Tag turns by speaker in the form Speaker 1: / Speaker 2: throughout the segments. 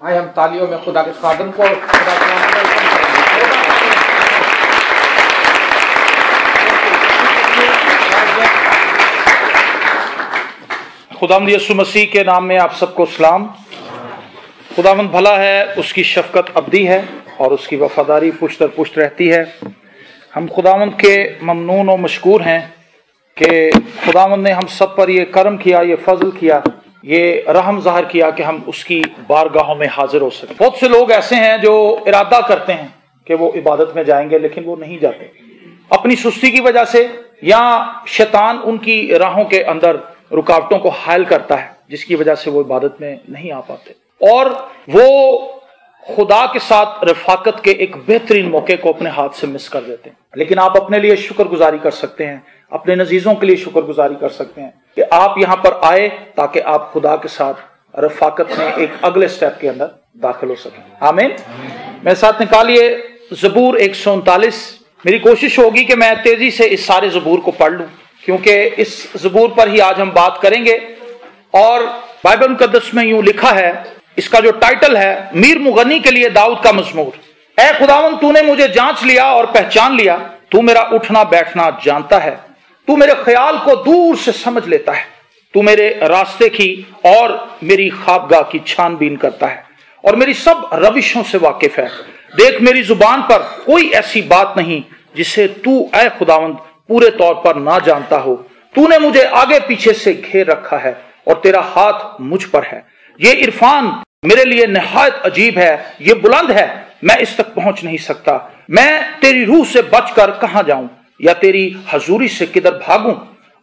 Speaker 1: آئے ہم تالیوں میں خدا کے خادم کو خدا کے نام
Speaker 2: یسو مسیح کے نام میں آپ سب کو سلام۔ خداوند بھلا ہے، اس کی شفقت ابدی ہے اور اس کی وفاداری پشت در پشت رہتی ہے۔ ہم خداوند کے ممنون و مشکور ہیں کہ خداوند نے ہم سب پر یہ کرم کیا، یہ فضل کیا۔ یہ رحم ظاہر کیا کہ ہم اس کی بارگاہوں میں حاضر ہو سکیں۔ بہت سے لوگ ایسے ہیں جو ارادہ کرتے ہیں کہ وہ عبادت میں جائیں گے لیکن وہ نہیں جاتے۔ اپنی سستی کی وجہ سے یا شیطان ان کی راہوں کے اندر رکاوٹوں کو حائل کرتا ہے، جس کی وجہ سے وہ عبادت میں نہیں آ پاتے۔ اور وہ خدا کے ساتھ رفاقت کے ایک بہترین موقع کو اپنے ہاتھ سے مس کر دیتے ہیں۔ لیکن آپ اپنے لیے شکر گزاری کر سکتے ہیں، اپنے نزیزوں کے لیے شکر گزاری کر سکتے ہیں۔ کہ آپ یہاں پر آئے تاکہ آپ خدا کے ساتھ رفاقت میں ایک اگلے سٹیپ کے اندر داخل ہو سکیں۔ آمین؟ میرے ساتھ نکالیے زبور ایک سو انتالیس۔ میری کوشش ہوگی کہ میں تیزی سے اس سارے زبور کو پڑھ لوں، کیونکہ اس زبور پر ہی آج ہم بات کریں گے۔ اور بائبل مقدس میں یوں لکھا ہے، اس کا جو ٹائٹل ہے، میر مغنی کے لیے داؤد کا مضمور۔ اے خداون تو نے مجھے جانچ لیا اور پہچان لیا۔ تو میرا اٹھنا بیٹھنا جانتا ہے۔ تو میرے خیال کو دور سے سمجھ لیتا ہے۔ تو میرے راستے کی اور میری خوابگاہ کی چھان بین کرتا ہے۔ اور میری سب روشوں سے واقف ہے۔ دیکھ میری زبان پر کوئی ایسی بات نہیں جسے تو اے خداوند پورے طور پر نہ جانتا ہو۔ تو نے مجھے آگے پیچھے سے گھیر رکھا ہے اور تیرا ہاتھ مجھ پر ہے۔ یہ عرفان میرے لیے نہایت عجیب ہے۔ یہ بلند ہے۔ میں اس تک پہنچ نہیں سکتا۔ میں تیری روح سے بچ کر کہاں جاؤں؟ یا تیری حضوری سے کدھر بھاگوں؟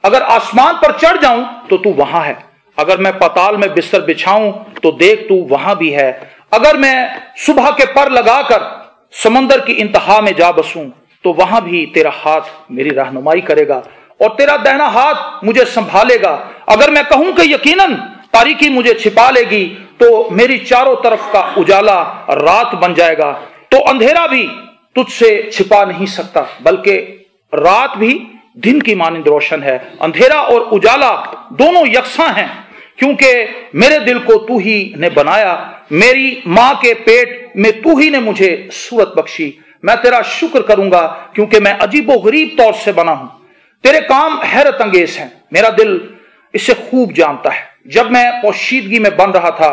Speaker 2: اگر آسمان پر چڑھ جاؤں تو تو وہاں ہے۔ اگر میں پتال میں بستر بچھاؤں تو دیکھ تو وہاں بھی ہے۔ اگر میں صبح کے پر لگا کر سمندر کی انتہا میں جا بسوں تو وہاں بھی تیرا ہاتھ میری رہنمائی کرے گا اور تیرا دہنا ہاتھ مجھے سنبھالے گا۔ اگر میں کہوں کہ یقیناً تاریکی مجھے چھپا لے گی تو میری چاروں طرف کا اجالا رات بن جائے گا۔ تو اندھیرا بھی تجھ سے چھپا نہیں سکتا، بلکہ رات بھی دن کی مانند روشن ہے۔ اندھیرا اور اجالا دونوں یکساں ہیں، کیونکہ میرے دل کو تو ہی نے بنایا، میری ماں کے پیٹ میں تو ہی نے مجھے صورت بخشی۔ میں تیرا شکر کروں گا، کیونکہ میں عجیب و غریب طور سے بنا ہوں۔ تیرے کام حیرت انگیز ہیں، میرا دل اسے خوب جانتا ہے۔ جب میں پوشیدگی میں بن رہا تھا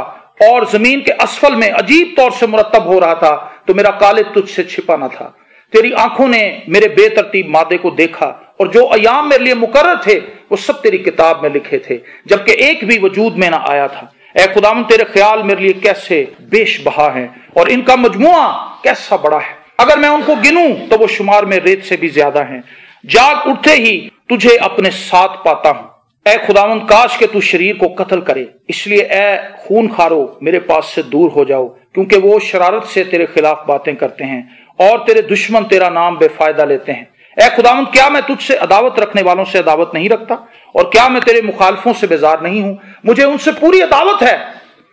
Speaker 2: اور زمین کے اسفل میں عجیب طور سے مرتب ہو رہا تھا، تو میرا کالب تجھ سے چھپا نہ تھا۔ تیری آنکھوں نے میرے بے ترتیب مادے کو دیکھا اور جو ایام میرے لیے مقرر تھے، وہ سب تیری کتاب میں لکھے تھے، جبکہ ایک بھی وجود میں نہ آیا تھا۔ اے خداون تیرے خیال میرے لیے کیسے بیش بہا ہیں اور ان کا مجموعہ کیسا بڑا ہے؟ اگر میں ان کو گنوں تو وہ شمار میں ریت سے بھی زیادہ ہیں۔ جاگ اٹھتے ہی تجھے اپنے ساتھ پاتا ہوں۔ اے خداون کاش کے تو شریر کو قتل کرے۔ اس لیے اے خون خارو، میرے پاس سے دور ہو جاؤ، کیونکہ وہ شرارت سے تیرے خلاف باتیں کرتے ہیں۔ اور تیرے دشمن تیرا نام بے فائدہ لیتے ہیں۔ اے خداون کیا میں تجھ سے عداوت رکھنے والوں سے عداوت نہیں رکھتا؟ اور کیا میں تیرے مخالفوں سے بیزار نہیں ہوں؟ مجھے ان سے پوری عداوت ہے۔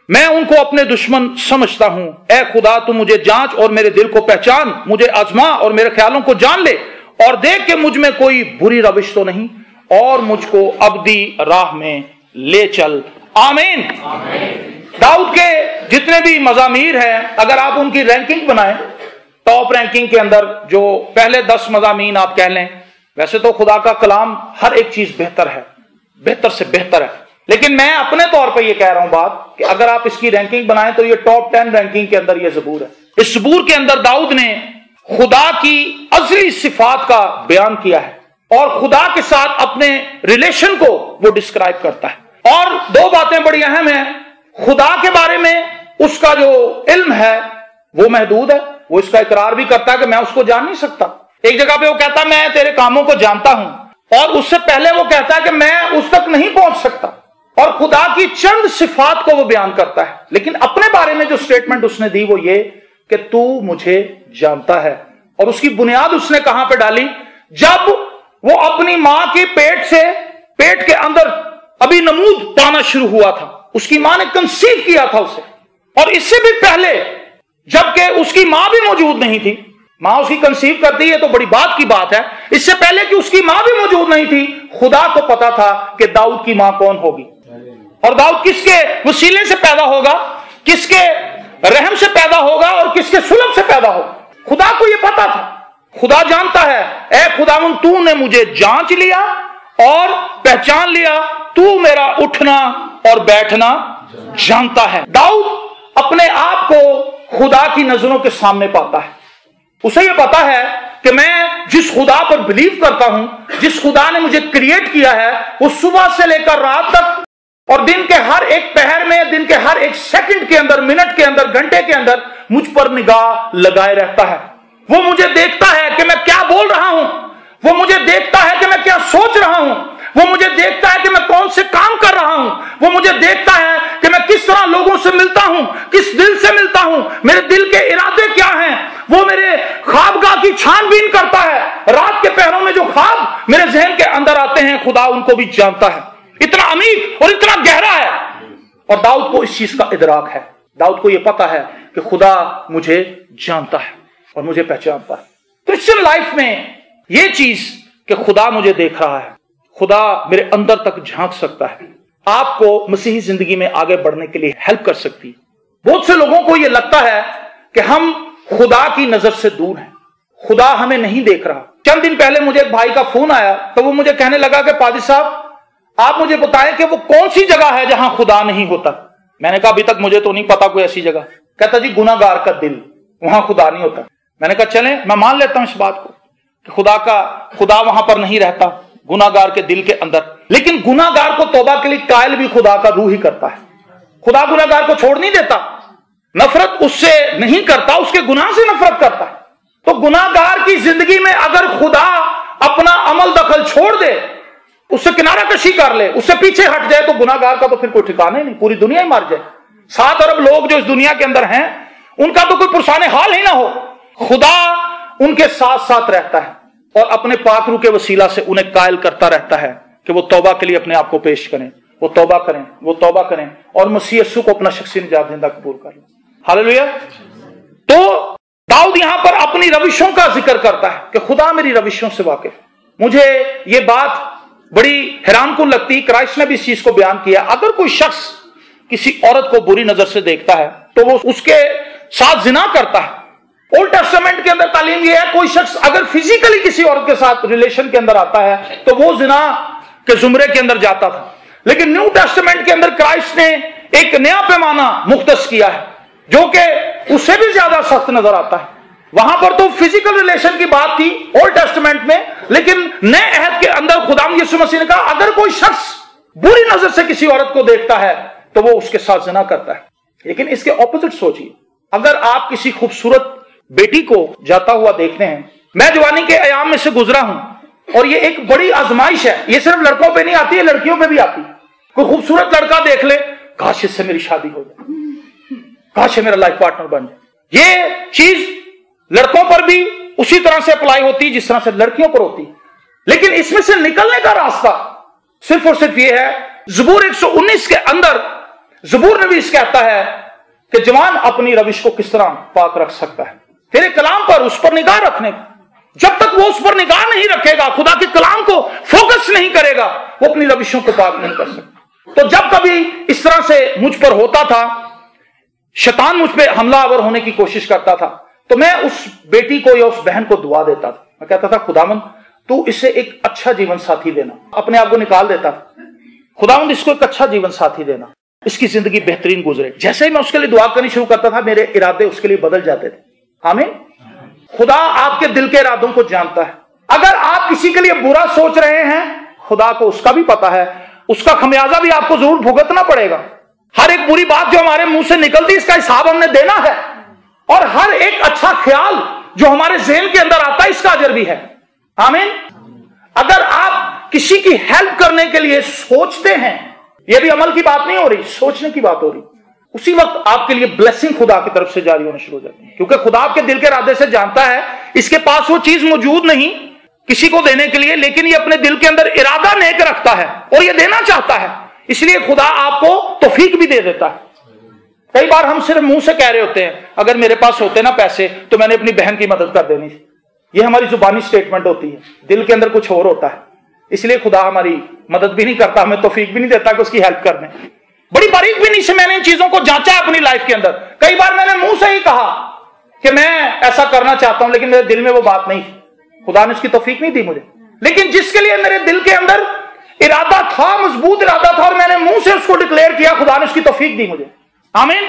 Speaker 2: میں ان کو اپنے دشمن سمجھتا ہوں۔ اے خدا تو مجھے جانچ اور میرے دل کو پہچان مجھے آزما اور میرے خیالوں کو جان لے۔ اور دیکھ کے مجھ میں کوئی بری روش تو نہیں اور مجھ کو ابدی راہ میں لے چل۔ آمین۔ داؤد کے جتنے بھی مضامیر ہیں اگر آپ ان کی رینکنگ بنائیں ٹاپ رینکنگ کے اندر جو پہلے دس مضامین آپ کہہ لیں، ویسے تو خدا کا کلام ہر ایک چیز بہتر ہے، بہتر سے بہتر ہے۔ لیکن میں اپنے طور پہ یہ کہہ رہا ہوں بات کہ اگر آپ اس کی رینکنگ بنائیں تو یہ ٹاپ ٹین رینکنگ کے اندر یہ زبور ہے۔ اس زبور کے اندر داؤد نے خدا کی ازلی صفات کا بیان کیا ہے اور خدا کے ساتھ اپنے ریلیشن کو وہ ڈسکرائب کرتا ہے۔ اور دو باتیں بڑی اہم ہیں۔ خدا کے بارے میں اس کا جو علم ہے وہ محدود ہے۔ وہ اس کا اقرار بھی کرتا ہے کہ میں اس کو جان نہیں سکتا۔ ایک جگہ پہ وہ کہتا میں تیرے کاموں کو جانتا ہوں۔ اور اس سے پہلے وہ کہتا ہے کہ میں اس تک نہیں پہنچ سکتا۔ اور خدا کی چند صفات کو وہ بیان کرتا ہے۔ لیکن اپنے بارے میں جو سٹیٹمنٹ اس نے دی وہ یہ کہ تو مجھے جانتا ہے۔ اور اس کی بنیاد اس نے کہاں پہ ڈالی؟ جب وہ اپنی ماں کے پیٹ سے پیٹ کے اندر ابھی نمود پانا شروع ہوا تھا، اس کی ماں نے کنسیو کیا تھا اسے۔ اور اس سے بھی پہلے جبکہ اس کی ماں بھی موجود نہیں تھی۔ ماں اس کی کنسیو کرتی ہے تو بڑی بات کی بات ہے۔ اس سے پہلے کہ اس کی ماں بھی موجود نہیں تھی، خدا کو پتا تھا کہ داؤد کی ماں کون ہوگی۔ اور داؤد کس کے وسیلے سے پیدا ہوگا؟ کس کے رحم سے پیدا ہوگا اور کس کے سلم سے پیدا ہوگا؟ خدا کو یہ پتا تھا۔ خدا جانتا ہے، اے خدا تو نے مجھے جانچ لیا اور پہچان لیا۔ تو میرا اٹھنا اور بیٹھنا جانتا ہے۔ داؤد اپنے آپ کو خدا کی نظروں کے سامنے پاتا ہے۔ اسے یہ پتا ہے کہ میں جس خدا پر بلیو کرتا ہوں، جس خدا نے مجھے کریٹ کیا ہے، وہ صبح سے لے کر رات تک اور دن کے ہر ایک پہر میں، دن کے ہر ایک سیکنڈ کے اندر منٹ کے اندر، گھنٹے کے اندر مجھ پر نگاہ لگائے رہتا ہے۔ وہ مجھے دیکھتا ہے کہ میں کیا بول رہا ہوں۔ وہ مجھے دیکھتا ہے کہ میں کیا سوچ رہا ہوں۔ وہ مجھے دیکھتا ہے کہ میں کون سے کام کر رہا ہوں۔ وہ مجھے دیکھتا ہے کہ میں کس طرح لوگوں سے ملتا ہوں، کس دل سے ملتا ہوں، میرے دل کے ارادے کیا ہیں۔ وہ میرے خوابگاہ کی چھان بین کرتا ہے۔ رات کے پہروں میں جو خواب میرے ذہن کے اندر آتے ہیں، خدا ان کو بھی جانتا ہے۔ اتنا امیر اور اتنا گہرا ہے۔ اور داؤد کو اس چیز کا ادراک ہے۔ داؤد کو یہ پتا ہے کہ خدا مجھے جانتا ہے اور مجھے پہچانتا ہے۔ کرسچن لائف میں یہ چیز کہ خدا مجھے دیکھ رہا ہے۔ خدا میرے اندر تک جھانک سکتا ہے۔ آپ کو مسیحی زندگی میں آگے بڑھنے کے لیے ہیلپ کر سکتی بہت سے لوگوں کو یہ لگتا ہے کہ ہم خدا کی نظر سے دور ہیں۔ خدا ہمیں نہیں دیکھ رہا۔ چند دن پہلے مجھے ایک بھائی کا فون آیا تو وہ مجھے کہنے لگا کہ پادی صاحب، آپ مجھے بتائیں کہ وہ کون سی جگہ ہے جہاں خدا نہیں ہوتا؟ میں نے کہا، ابھی تک مجھے تو نہیں پتا کوئی ایسی جگہ۔ کہتا جی گناگار کا دل، وہاں خدا نہیں ہوتا۔ میں نے کہا، چلیں، میں مان لیتا ہوں اس بات کو کہ خدا کا، خدا وہاں پر نہیں رہتا۔ گناگار کے دل کے اندر۔ لیکن گناگار کو توبہ کے لیے قائل بھی خدا کا روح ہی کرتا ہے۔ خدا گناگار کو چھوڑ نہیں دیتا۔ نفرت اس سے نہیں کرتا، اس کے گناہ سے نفرت کرتا ہے۔ تو گناگار کی زندگی میں اگر خدا اپنا عمل دخل چھوڑ دے، اس سے کنارہ کشی کر لے، اس سے پیچھے ہٹ جائے، تو گناگار کا تو پھر کوئی ٹھکانا ہی نہیں، پوری دنیا ہی مار جائے۔ سات ارب لوگ جو اس دنیا کے اندر ہیں، ان کا تو کوئی پرسان حال ہی نہ ہو۔ خدا ان کے ساتھ ساتھ رہتا ہے۔ اور اپنے پاک رو کے وسیلہ سے انہیں قائل کرتا رہتا ہے کہ وہ توبہ کے لیے اپنے آپ کو پیش کریں، وہ توبہ کریں، وہ توبہ کریں اور مسیح کو اپنا شخصی نجات دہندہ قبول کر لیں۔ حال تو داؤد یہاں پر اپنی روشوں کا ذکر کرتا ہے کہ خدا میری روشوں سے واقف مجھے یہ بات بڑی حیران کن لگتی کرائسٹ نے بھی اس چیز کو بیان کیا۔ اگر کوئی شخص کسی عورت کو بری نظر سے دیکھتا ہے تو وہ اس کے ساتھ زنا کرتا ہے اولڈ ٹیسٹمنٹ کے اندر تعلیم یہ ہے، کوئی شخص اگر فزیکلی کسی عورت کے ساتھ ریلیشن کے اندر آتا ہے، تو وہ زنا کے زمرے کے اندر جاتا تھا۔ لیکن نیو ٹیسٹمنٹ کے اندر کرائسٹ نے ایک نیا پیمانہ مختص کیا ہے، جو کہ اس سے بھی زیادہ سخت نظر آتا ہے۔ وہاں پر تو فزیکل ریلیشن کی بات تھی اولڈ ٹیسٹمنٹ میں، لیکن نئے عہد کے اندر خدا یسو مسیح نے کہا، اگر کوئی شخص بری نظر سے کسی عورت کو دیکھتا ہے، تو وہ اس کے ساتھ زنا کرتا ہے۔ لیکن اس کے اپوزٹ سوچیے۔ اگر آپ کسی خوبصورت بیٹی کو جاتا ہوا دیکھتے ہیں۔ میں جوانی کے ایام میں سے گزرا ہوں اور یہ ایک بڑی آزمائش ہے۔ یہ صرف لڑکوں پہ نہیں آتی ہے لڑکیوں پہ بھی آتی۔ کوئی خوبصورت لڑکا دیکھ لے، کاش اس سے میری شادی ہو جائے۔ کاش میرا لائف پارٹنر بن جائے۔ یہ چیز لڑکوں پر بھی اسی طرح سے اپلائی ہوتی، جس طرح سے لڑکیوں پر ہوتی۔ لیکن اس میں سے نکلنے کا راستہ صرف اور صرف یہ ہے، زبور ایک سو انیس کے اندر زبور نویس کہتا ہے کہ جوان اپنی روش کو کس طرح پاک رکھ سکتا ہے۔ تیرے کلام پر اس پر نگاہ رکھنے۔ جب تک وہ اس پر نگاہ نہیں رکھے گا، خدا کے کلام کو فوکس نہیں کرے گا، وہ اپنی روشوں کو پاک نہیں کر سکتا۔ تو جب کبھی اس طرح سے مجھ پر ہوتا تھا، شیطان مجھ پہ حملہ آور ہونے کی کوشش کرتا تھا، تو میں اس بیٹی کو یا اس بہن کو دعا دیتا تھا۔ میں کہتا تھا خدا مند تو اسے ایک اچھا جیون ساتھی دینا۔ اپنے آپ کو نکال دیتا۔ تھا خدا مند اس کو ایک اچھا جیون ساتھی دینا۔ اس کی زندگی بہترین گزرے۔ جیسے ہی میں اس کے لیے دعا کرنی شروع کرتا تھا، میرے ارادے اس کے لیے بدل جاتے تھے۔ آمین؟ خدا آپ کے دل کے ارادوں کو جانتا ہے۔ اگر آپ کسی کے لیے برا سوچ رہے ہیں، خدا کو اس کا بھی پتا ہے۔ اس کا خمیازہ بھی آپ کو ضرور بھگتنا پڑے گا۔ ہر ایک بری بات جو ہمارے منہ سے نکلتی، اس کا حساب ہم نے دینا ہے۔ اور ہر ایک اچھا خیال جو ہمارے ذہن کے اندر آتا ہے، اس کا اجر بھی ہے۔ آمین؟ اگر آپ کسی کی ہیلپ کرنے کے لیے سوچتے ہیں، یہ بھی عمل کی بات نہیں ہو رہی، سوچنے کی بات ہو رہی۔ اسی وقت آپ کے لیے بلیسنگ خدا کی طرف سے جاری ہونا شروع ہو جاتی ہے۔ کیونکہ خدا آپ کے دل کے ارادے سے جانتا ہے، اس کے پاس وہ چیز موجود نہیں کسی کو دینے کے لیے، لیکن یہ اپنے دل کے اندر ارادہ نیک رکھتا ہے اور یہ دینا چاہتا ہے۔ اس لیے خدا آپ کو توفیق بھی دے دیتا ہے۔ کئی بار ہم صرف منہ سے کہہ رہے ہوتے ہیں، اگر میرے پاس ہوتے نا پیسے، تو میں نے اپنی بہن کی مدد کر دینی۔ یہ ہماری زبانی سٹیٹمنٹ ہوتی ہے۔ دل کے اندر کچھ اور ہوتا ہے۔ اس لیے خدا ہماری مدد بھی نہیں کرتا، ہمیں توفیق بھی نہیں دیتا کہ اس کی ہیلپ کرنے۔ بڑی باریک بھی نہیں سے میں نے ان چیزوں کو جانچا اپنی لائف کے اندر۔ کئی بار میں نے منہ سے ہی کہا کہ میں ایسا کرنا چاہتا ہوں لیکن میرے دل میں وہ بات نہیں۔ خدا نے اس کی توفیق نہیں دی مجھے۔ لیکن جس کے لیے میرے دل کے اندر ارادہ تھا مضبوط ارادہ تھا اور میں نے منہ سے اس کو ڈکلیئر کیا خدا نے اس کی توفیق دی مجھے۔ آمین؟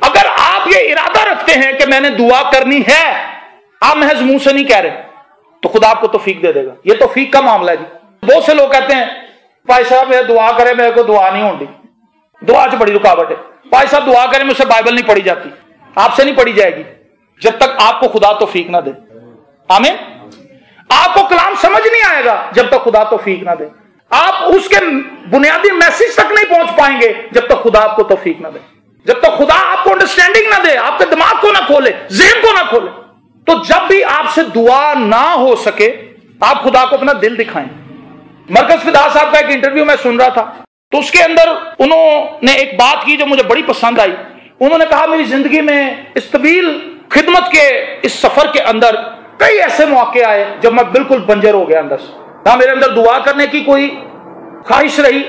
Speaker 2: اگر آپ یہ ارادہ رکھتے ہیں کہ میں نے دعا کرنی ہے آپ محض منہ سے نہیں کہہ رہے تو خدا آپ کو توفیق دے دے گا۔ یہ توفیق کا معاملہ ہے جی۔ بہت سے لوگ کہتے ہیں بھائی صاحب دعا کرے میرے کو دعا نہیں ہوتی دعا سے بڑی رکاوٹ ہے۔ بھائی صاحب، دعا کرے مجھ سے بائبل نہیں پڑھی جاتی۔ آپ سے نہیں پڑھی جائے گی۔ جب تک آپ کو خدا توفیق نہ دے۔ آمین؟ آپ کو کلام سمجھ نہیں آئے گا جب تک خدا توفیق نہ دے۔ آپ اس کے بنیادی میسج تک نہیں پہنچ پائیں گے جب تک خدا آپ کو توفیق نہ دے۔ جب تک خدا آپ کو انڈرسٹینڈنگ نہ دے، آپ کے دماغ کو نہ کھولے، ذہن کو نہ کھولے۔ تو جب بھی آپ سے دعا نہ ہو سکے، آپ خدا کو اپنا دل دکھائیں۔ مرکز فدا صاحب کا ایک انٹرویو میں سن رہا تھا۔ تو اس کے اندر انہوں نے ایک بات کی جو مجھے بڑی پسند آئی۔ انہوں نے کہا، میری زندگی میں اس طویل خدمت کے، اس سفر کے اندر کئی ایسے مواقع آئے جب میں بالکل بنجر ہو گیا اندر سے۔ نہ میرے اندر دعا کرنے کی کوئی خواہش رہی۔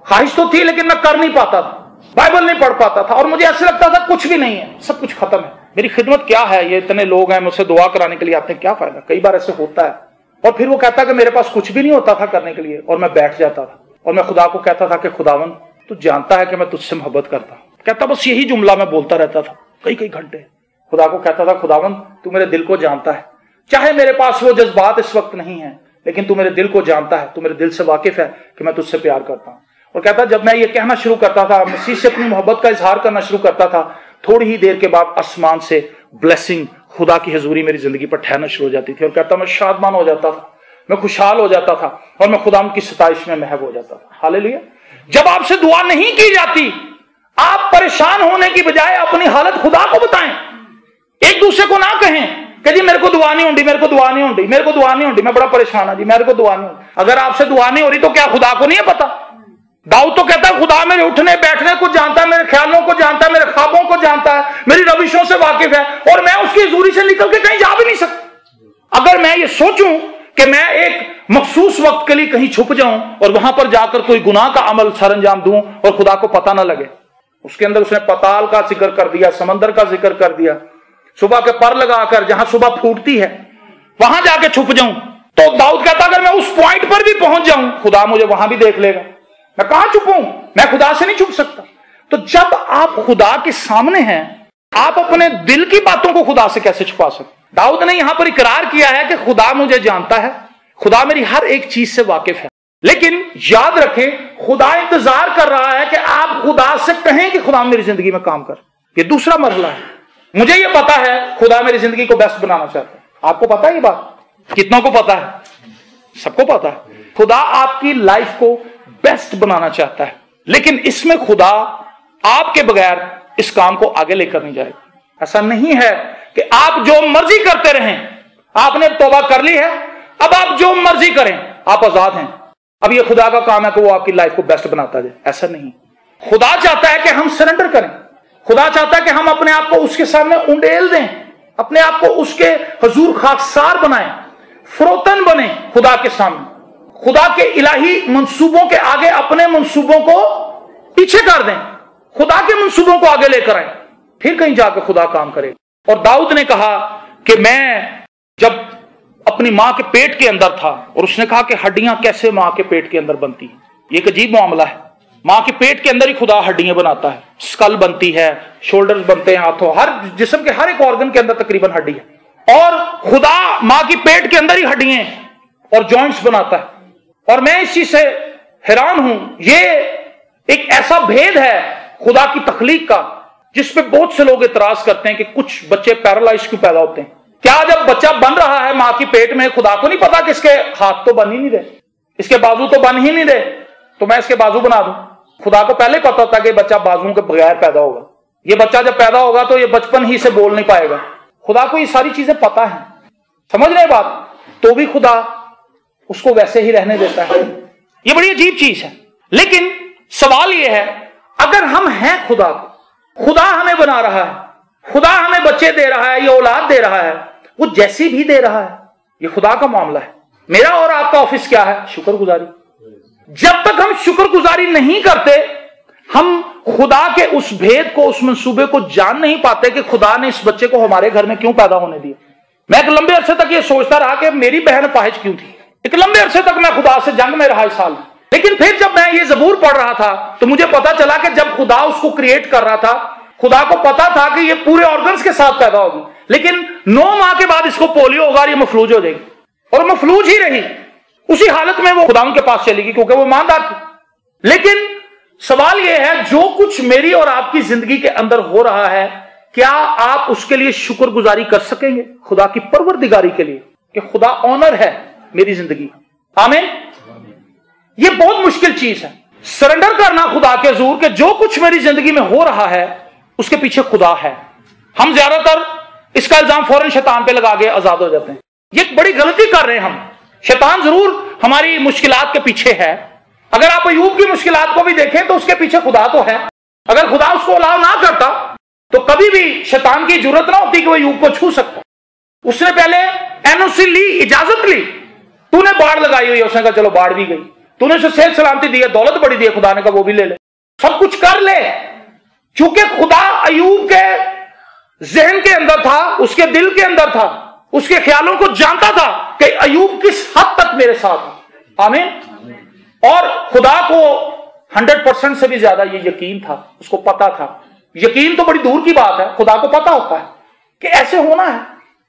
Speaker 2: خواہش تو تھی لیکن میں کر نہیں پاتا تھا۔ بائبل نہیں پڑھ پاتا تھا اور مجھے ایسا لگتا تھا کچھ بھی نہیں ہے، سب کچھ ختم ہے۔ میری خدمت کیا ہے؟ یہ اتنے لوگ ہیں، مجھ سے دعا کرانے کے لیے آپ نے کیا فائدہ؟ کئی بار ایسے ہوتا ہے۔ اور پھر وہ کہتا کہ میرے پاس کچھ بھی نہیں ہوتا تھا کرنے کے لیے اور میں بیٹھ جاتا تھا۔ اور میں خدا کو کہتا تھا کہ خداون تو جانتا ہے کہ میں تجھ سے محبت کرتا ہوں۔ کہتا بس یہی جملہ میں بولتا رہتا تھا، کئی کئی گھنٹے۔ خدا کو کہتا تھا خداون تو میرے دل کو جانتا ہے۔ چاہے میرے پاس وہ جذبات اس وقت نہیں ہیں، لیکن تو میرے دل کو جانتا ہے، تو میرے دل سے واقف ہے کہ میں تجھ سے پیار کرتا ہوں۔ اور کہتا، جب میں یہ کہنا شروع کرتا تھا، مسیح سے اپنی محبت کا اظہار کرنا شروع کرتا تھا، تھوڑی ہی دیر کے بعد آسمان سے بلیسنگ خدا کی حضوری میری زندگی پر ٹھہرنا شروع ہو جاتی تھی۔ اور کہتا، میں شادمان ہو جاتا تھا۔ میں خوشحال ہو جاتا تھا اور میں خدا کی ستائش میں محب ہو جاتا تھا۔ حال لیا جب آپ سے دعا نہیں کی جاتی، آپ پریشان ہونے کی بجائے اپنی حالت خدا کو بتائیں۔ ایک دوسرے کو نہ کہیں کہ جی میرے کو دعا نہیں ہوتی میرے کو دعا نہیں ہوتی میرے کو دعا نہیں ہوتی میں بڑا پریشان ہوں جی میرے کو دعا نہیں ہوتی اگر آپ سے دعا نہیں ہو رہی تو کیا خدا کو نہیں ہے پتا داؤ تو کہتا ہے، خدا میرے اٹھنے بیٹھنے کو جانتا ہے، میرے خیالوں کو جانتا ہے، میرے خوابوں کو جانتا ہے، میری روشوں سے واقف ہے اور میں اس کی زوری سے نکل کے کہیں جا بھی نہیں سکتا۔ اگر میں یہ سوچوں کہ میں ایک مخصوص وقت کے لیے کہیں چھپ جاؤں اور وہاں پر جا کر کوئی گناہ کا عمل سر انجام دوں اور خدا کو پتہ نہ لگے۔ اس کے اندر اس نے پتال کا ذکر کر دیا، سمندر کا ذکر کر دیا۔ صبح کے پر لگا کر جہاں صبح پھوٹتی ہے، وہاں جا کے چھپ جاؤں۔ تو داؤد کہتا، اگر میں اس پوائنٹ پر بھی پہنچ جاؤں، خدا مجھے وہاں بھی دیکھ لے گا۔ میں کہاں چھپوں؟ میں خدا سے نہیں چھپ سکتا۔ تو جب آپ خدا کے سامنے ہیں، آپ اپنے دل کی باتوں کو خدا سے کیسے چھپا سکتے؟ داؤد نے یہاں پر اقرار کیا ہے کہ خدا مجھے جانتا ہے، خدا میری ہر ایک چیز سے واقف ہے۔ لیکن یاد رکھیں، خدا انتظار کر رہا ہے کہ آپ خدا سے کہیں کہ خدا میری زندگی میں کام کر۔ یہ دوسرا مرحلہ ہے۔ مجھے یہ پتا ہے، خدا میری زندگی کو بیسٹ بنانا چاہتا ہے۔ آپ کو پتا ہے یہ بات؟ کتنوں کو پتا ہے؟ سب کو پتا ہے۔ خدا آپ کی لائف کو بیسٹ بنانا چاہتا ہے۔ لیکن اس میں خدا آپ کے بغیر اس کام کو آگے لے کر نہیں جائے۔ ایسا نہیں ہے کہ آپ جو مرضی کرتے رہیں، آپ نے توبہ کر لی ہے، اب آپ جو مرضی کریں، آپ آزاد ہیں۔ اب یہ خدا کا کام ہے کہ وہ آپ کی لائف کو بیسٹ بناتا جائے، ایسا نہیں۔ خدا چاہتا ہے کہ ہم سرنڈر کریں۔ خدا چاہتا ہے کہ ہم اپنے آپ کو اس کے سامنے انڈیل دیں، اپنے آپ کو اس کے حضور خاکسار بنائیں، فروتن بنے خدا کے سامنے۔ خدا کے الہی منصوبوں کے آگے اپنے منصوبوں کو پیچھے کر دیں۔ خدا کے منصوبوں کو آگے لے کر آئیں۔ پھر کہیں جا کے خدا کام کرے۔ اور داؤد نے کہا کہ میں جب اپنی ماں کے پیٹ کے اندر تھا اور اس نے کہا کہ ہڈیاں کیسے ماں کے پیٹ کے اندر بنتی ہیں؟ یہ ایک عجیب معاملہ ہے۔ ماں کے پیٹ کے اندر ہی خدا ہڈیاں بناتا ہے۔ سکل بنتی ہے شولڈر بنتے ہیں، ہاتھوں، ہر جسم کے، ہر ایک آرگن کے اندر تقریباً ہڈی ہے اور خدا ماں کی پیٹ کے اندر ہی ہڈیاں اور جوائنٹس بناتا ہے۔ اور میں اس چیز سے حیران ہوں، یہ ایک ایسا بھید ہے خدا کی تخلیق کا جس پہ بہت سے لوگ اعتراض کرتے ہیں کہ کچھ بچے پیرالائز کیوں پیدا ہوتے ہیں۔ کیا جب بچہ بن رہا ہے ماں کی پیٹ میں، خدا کو نہیں پتا کہ اس کے ہاتھ تو بن ہی نہیں رہے۔ اس کے بازو تو بن ہی نہیں رہے۔ تو میں اس کے بازو بنا دوں۔ خدا کو پہلے پتا تھا کہ بچہ بازو کے بغیر پیدا ہوگا۔ یہ بچہ جب پیدا ہوگا تو یہ بچپن ہی سے بول نہیں پائے گا۔ خدا کو یہ ساری چیزیں پتا ہیں۔ سمجھ رہے بات؟ تو بھی خدا اس کو ویسے ہی رہنے دیتا ہے۔ یہ بڑی عجیب چیز ہے۔ لیکن سوال یہ ہے، اگر ہم ہیں خدا کو خدا ہمیں بنا رہا ہے۔ خدا ہمیں بچے دے رہا ہے یا اولاد دے رہا ہے۔ وہ جیسی بھی دے رہا ہے۔ یہ خدا کا معاملہ ہے۔ میرا اور آپ کا آفس کیا ہے؟ شکر گزاری۔ جب تک ہم شکر گزاری نہیں کرتے، ہم خدا کے اس بھید کو، اس منصوبے کو جان نہیں پاتے کہ خدا نے اس بچے کو ہمارے گھر میں کیوں پیدا ہونے دیا۔ میں ایک لمبے عرصے تک یہ سوچتا رہا کہ میری بہن پاہج کیوں تھی؟ ایک لمبے عرصے تک میں خدا سے جنگ میں رہا اس سال لیکن پھر جب میں یہ زبور پڑھ رہا تھا، تو مجھے پتا چلا کہ جب خدا اس کو کریٹ کر رہا تھا، خدا کو پتا تھا کہ یہ پورے آرگنس کے ساتھ پیدا ہوگی۔ لیکن نو ماہ کے بعد اس کو پولیو ہوگا اور یہ مفلوج ہو جائے گی۔ اور مفلوج ہی رہی۔ اسی حالت میں وہ خدا کے پاس چلے گی کیونکہ وہ ایماندار تھی۔ لیکن سوال یہ ہے، جو کچھ میری اور آپ کی زندگی کے اندر ہو رہا ہے، کیا آپ اس کے لیے شکر گزاری کر سکیں گے خدا کی پروردگاری کے لیے کہ خدا آنر ہے میری زندگی۔ آمین۔ یہ بہت مشکل چیز ہے۔ سرنڈر کرنا خدا کے زور کہ جو کچھ میری زندگی میں ہو رہا ہے، اس کے پیچھے خدا ہے۔ ہم زیادہ تر اس کا الزام فوراً شیطان پہ لگا کے آزاد ہو جاتے ہیں۔ یہ ایک بڑی غلطی کر رہے ہیں ہم۔ شیطان ضرور ہماری مشکلات کے پیچھے ہے۔ اگر آپ ایوب کی مشکلات کو بھی دیکھیں تو اس کے پیچھے خدا تو ہے۔ اگر خدا اس کو الاؤ نہ کرتا، تو کبھی بھی شیطان کی ضرورت نہ ہوتی کہ وہ ایوب کو چھو سکتا۔ اس نے پہلے این او سی لی، اجازت لی۔ تو نے باڑ لگائی ہوئی اس نے کہا چلو باڑ بھی گئی۔ تو نے اسے صحت سلامتی دی ہے، دولت بڑی دی ہے، خدا نے کہا وہ بھی لے لے۔ سب کچھ کر لے۔ چونکہ خدا ایوب کے ذہن کے اندر تھا، اس کے دل کے اندر تھا، اس کے خیالوں کو جانتا تھا کہ ایوب کس حد تک میرے ساتھ آمین۔ اور خدا کو ہنڈریڈ پرسینٹ سے بھی زیادہ یہ یقین تھا، اس کو پتا تھا۔ یقین تو بڑی دور کی بات ہے، خدا کو پتا ہوتا ہے کہ ایسے ہونا ہے۔